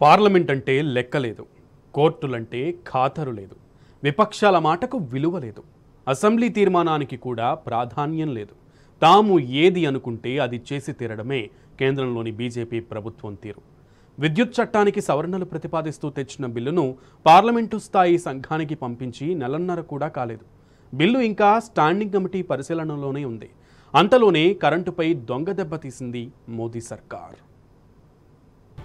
Parliament అంటే లెక్కలేదు కోర్టులంటే ఖాతరు లేదు విపక్షాల మాటకు విలువ లేదు అసెంబ్లీ తీర్మానానికి కూడా ప్రాధాన్యం లేదు. తాము ఏది అనుకుంటే అది చేసి తీరడమే కేంద్రంలోని బీజేపీ ప్రభుత్వం తీరు. విద్యుత్ చట్టానికి సవరణలు ప్రతిపాదిస్తూ తెచ్చిన బిల్లును పార్లమెంటు స్థాయి సంఘానికి పంపించి నెలన్నర కూడా కాలేదు. బిల్లు ఇంకా స్టాండింగ్ కమిటీ పరిశీలనలోనే ఉంది. అంతలోనే కరెంటుపై దొంగ దెబ్బ తీసింది మోదీ సర్కార్.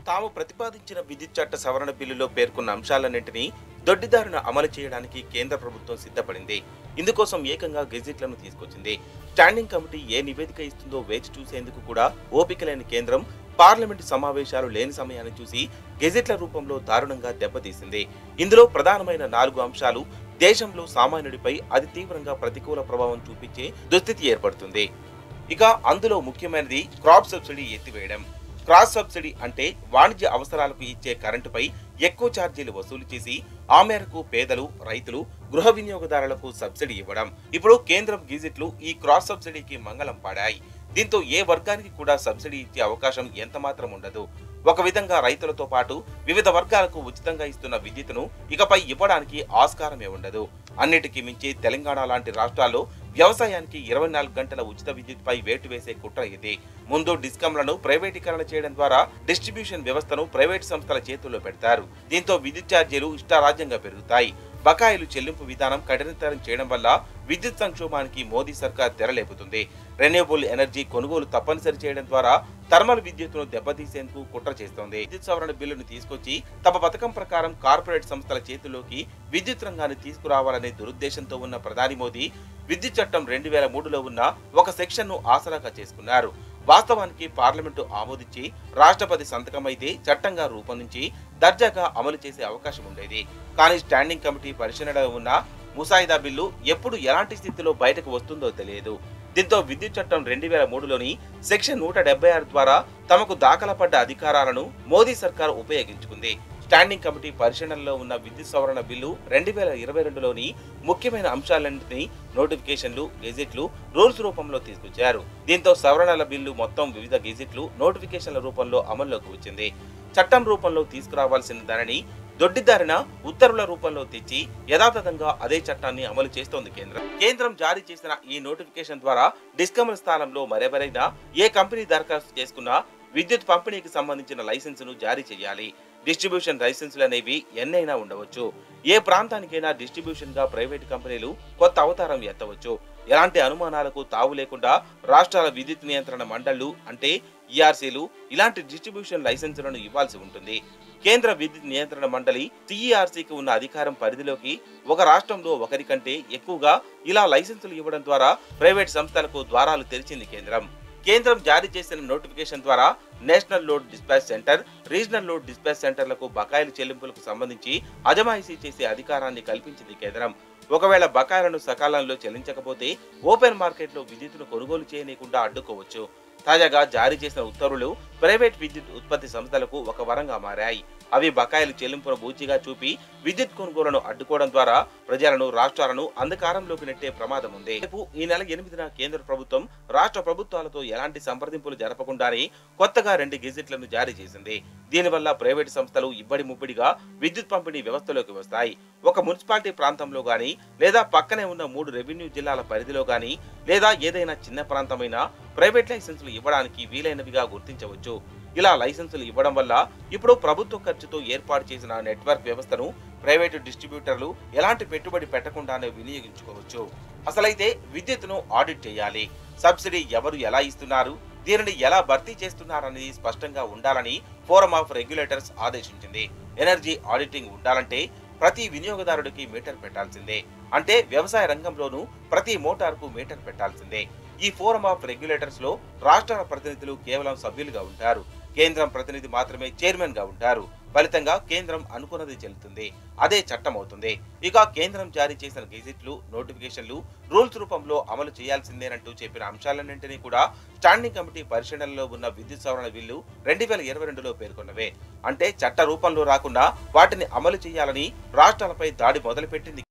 తాము ప్రతిపాదించిన విద్యుత్ చట్ట సవరణ బిల్లులో పేర్కొన్న అంశాలన్నింటినీ దొడ్డిదారున అమలు చేయడానికి కేంద్ర ప్రభుత్వం సిద్ధపడింది. ఇందుకోసం ఏకంగా గెజిట్లను తీసుకొచ్చింది. స్టాండింగ్ కమిటీ ఏ నివేదిక ఇస్తుందో వేచి చూసేందుకు కూడా ఓపిక లేని కేంద్రం పార్లమెంటు సమావేశాలు లేని సమయాన్ని చూసి గెజిట్ల రూపంలో దారుణంగా దెబ్బతీసింది. ఇందులో ప్రధానమైన నాలుగు అంశాలు దేశంలో సామాన్యుడిపై అతి తీవ్రంగా ప్రతికూల ప్రభావం చూపించే దుస్థితి ఏర్పడుతుంది. ఇక అందులో ముఖ్యమైనది క్రాప్ సబ్సిడీ ఎత్తివేయడం. క్రాస్ సబ్సిడీ అంటే వాణిజ్య అవసరాలకు ఇచ్చే కరెంటుపై ఎక్కువ ఛార్జీలు వసూలు చేసి ఆ మేరకు పేదలు రైతులు గృహ వినియోగదారులకు సబ్సిడీ ఇవ్వడం. ఇప్పుడు కేంద్రం గిజిట్లు ఈ క్రాస్ సబ్సిడీకి మంగళం పాడాయి. దీంతో ఏ వర్గానికి కూడా సబ్సిడీ ఇచ్చే అవకాశం ఎంత మాత్రం ఉండదు. ఒక విధంగా రైతులతో పాటు వివిధ వర్గాలకు ఉచితంగా ఇస్తున్న విద్యుత్తును ఇకపై ఇవ్వడానికి ఆస్కారమే ఉండదు. అన్నిటికీ మించి తెలంగాణ లాంటి రాష్ట్రాల్లో వ్యవసాయానికి ఇరవై నాలుగు గంటల ఉచిత విద్యుత్పై వేటు వేసే కుట్ర ఇది. ముందు డిస్కంలను ప్రైవేటీకరణ చేయడం ద్వారా డిస్ట్రిబ్యూషన్ వ్యవస్థను ప్రైవేట్ సంస్థల చేతుల్లో పెడతారు. దీంతో విద్యుత్ ఛార్జీలు ఇష్టారాజ్యంగా పెరుగుతాయి. బకాయిలు చెల్లింపు విధానం కఠినతరం చేయడం వల్ల విద్యుత్ సంక్షోభానికి మోదీ సర్కార్ తెరలేపుతుంది. రెన్యూబుల్ ఎనర్జీ కొనుగోలు తప్పనిసరి చేయడం ద్వారా థర్మల్ విద్యుత్తును దెబ్బతీసేందుకు కుట్ర చేస్తోంది. విద్యుత్ సవరణ బిల్లును తీసుకొచ్చి తమ పథకం ప్రకారం కార్పొరేట్ సంస్థల చేతుల్లోకి విద్యుత్ రంగాన్ని తీసుకురావాలనే దురుద్దేశంతో ఉన్న ప్రధాని మోదీ విద్యుత్ చట్టం రెండు వేల మూడులో ఉన్న ఒక సెక్షన్ను ఆసరాగా చేసుకున్నారు. వాస్తవానికి పార్లమెంటు ఆమోదించి రాష్ట్రపతి సంతకమైతే చట్టంగా రూపొందించి దర్జాగా అమలు చేసే అవకాశం ఉండేది. కానీ స్టాండింగ్ కమిటీ పరిశీలనలో ఉన్న ముసాయిదా బిల్లు ఎప్పుడు ఎలాంటి స్థితిలో బయటకు వస్తుందో తెలియదు. దీంతో విద్యుత్ చట్టం రెండు వేల మూడులోని సెక్షన్ నూట డెబ్బై ఆరు ద్వారా తమకు దాఖలపడ్డ అధికారాలను మోదీ సర్కార్ ఉపయోగించుకుంది. స్టాండింగ్ కమిటీ పరిశీలనలో ఉన్న విద్యుత్ సవరణ బిల్లు రెండు వేల ఇరవై రెండులోని ముఖ్యమైన అంశాలన్నింటినీ నోటిఫికేషన్లు గెజిట్లు రూల్స్ రూపంలో తీసుకొచ్చారు. దీంతో సవరణల బిల్లు మొత్తం వివిధ గెజిట్లు నోటిఫికేషన్ల రూపంలో అమల్లోకి వచ్చింది. చట్టం రూపంలో తీసుకురావాల్సిన దానిని దొడ్డిదారిన ఉత్తర్వుల రూపంలో తెచ్చి యథాతథంగా అదే చట్టాన్ని అమలు చేస్తోంది కేంద్రం. కేంద్రం జారీ చేసిన ఈ నోటిఫికేషన్ ద్వారా డిస్కమ్ల స్థానంలో మరెవరైనా ఏ కంపెనీ దరఖాస్తు చేసుకున్నా విద్యుత్ పంపిణీకి సంబంధించిన లైసెన్సును జారీ చేయాలి. డిస్ట్రిబ్యూషన్ లైసెన్సులు అనేవి ఎన్నైనా ఉండవచ్చు. ఏ ప్రాంతానికైనా డిస్ట్రిబ్యూషన్గా ప్రైవేట్ కంపెనీలు కొత్త అవతారం ఎత్తవచ్చు. ఎలాంటి అనుమానాలకు తావు లేకుండా రాష్ట్రాల విద్యుత్ నియంత్రణ మండళ్ళు అంటే ఈఆర్సీలు ఇలాంటి డిస్ట్రిబ్యూషన్ లైసెన్సులను ఇవ్వాల్సి ఉంటుంది. కేంద్ర విద్యుత్ నియంత్రణ మండలి సిఈఆర్సీకి ఉన్న అధికారం పరిధిలోకి ఒక రాష్ట్రంలో ఒకరి కంటే ఎక్కువగా ఇలా లైసెన్సులు ఇవ్వడం ద్వారా ప్రైవేట్ సంస్థలకు ద్వారాలు తెరిచింది కేంద్రం. కేంద్రం జారీ చేసిన నోటిఫికేషన్ ద్వారా national load dispatch centre regional load dispatch సెంటర్లకు బకాయిల చెల్లింపులకు సంబంధించి అజమాయిషీ చేసే అధికారాన్ని కల్పించింది కేంద్రం. ఒకవేళ బకాయిలను సకాలంలో చెల్లించకపోతే ఓపెన్ మార్కెట్లో విద్యుత్తును కొనుగోలు చేయనీయకుండా అడ్డుకోవచ్చు. తాజాగా జారీ చేసిన ఉత్తర్వులు ప్రైవేట్ విద్యుత్ ఉత్పత్తి సంస్థలకు ఒక వరంగా మారాయి. అవి బకాయిలు చెల్లింపును బూచిగా చూపి విద్యుత్ కొనుగోలును అడ్డుకోవడం ద్వారా ప్రజలను రాష్ట్రాలను అంధకారంలోకి నెట్టే ప్రమాదం ఉంది. రేపు ఈ నెల ఎనిమిదిన కేంద్ర ప్రభుత్వం రాష్ట్ర ప్రభుత్వాలతో ఎలాంటి సంప్రదింపులు జరపకుండానే కొత్తగా రెండు గెజిట్లను జారీ చేసింది. దీనివల్ల ప్రైవేట్ సంస్థలు ఇబ్బడి ముబ్బడిగా విద్యుత్ పంపిణీ వ్యవస్థలోకి వస్తాయి. ఒక మున్సిపాలిటీ ప్రాంతంలో గాని లేదా పక్కనే ఉన్న మూడు రెవెన్యూ జిల్లాల పరిధిలో గాని లేదా ఏదైనా చిన్న ప్రాంతమైనా ప్రైవేట్ లైసెన్సులు ఇవ్వడానికి వీలైనవిగా గుర్తించవచ్చు. ఇలా లైసెన్సులు ఇవ్వడం వల్ల ఇప్పుడు ప్రభుత్వ ఖర్చుతో ఏర్పాటు చేసిన నెట్వర్క్ వ్యవస్థను ప్రైవేటు డిస్ట్రిబ్యూటర్లు ఎలాంటి పెట్టుబడి పెట్టకుండానే వినియోగించుకోవచ్చు. అసలైతే విద్యుత్తును ఆడిట్ చేయాలి. సబ్సిడీ ఎవరు ఎలా ఇస్తున్నారు? దీనిని ఎలా భర్తీ చేస్తున్నారనేది స్పష్టంగా ఉండాలని ఫోరం ఆఫ్ రెగ్యులేటర్స్ ఆదేశించింది. ఎనర్జీ ఆడిటింగ్ ఉండాలంటే ప్రతి వినియోగదారుడికి మీటర్ పెట్టాల్సిందే. అంటే వ్యవసాయ రంగంలోనూ ప్రతి మోటార్కు మీటర్ పెట్టాల్సిందే. ఈ ఫోరం ఆఫ్ రెగ్యులేటర్స్లో రాష్ట్రాల ప్రతినిధులు కేవలం సభ్యులుగా ఉంటారు. కేంద్రం ప్రతినిధి మాత్రమే చైర్మన్గా ఉంటారు. ఫలితంగా కేంద్రం అనుకున్నది చెల్లుతుంది. అదే చట్టం అవుతుంది ఇక కేంద్రం జారీ చేసిన గెజిట్లు నోటిఫికేషన్లు రూల్స్ రూపంలో అమలు చేయాల్సిందేనంటూ చెప్పిన అంశాలన్నింటినీ కూడా స్టాండింగ్ కమిటీ పరిశీలనలో ఉన్న విద్యుత్ సవరణ బిల్లు రెండు వేల ఇరవై రెండులో పేర్కొన్నవే. అంటే చట్ట రూపంలో రాకుండా వాటిని అమలు చేయాలని రాష్ట్రాలపై దాడి మొదలుపెట్టింది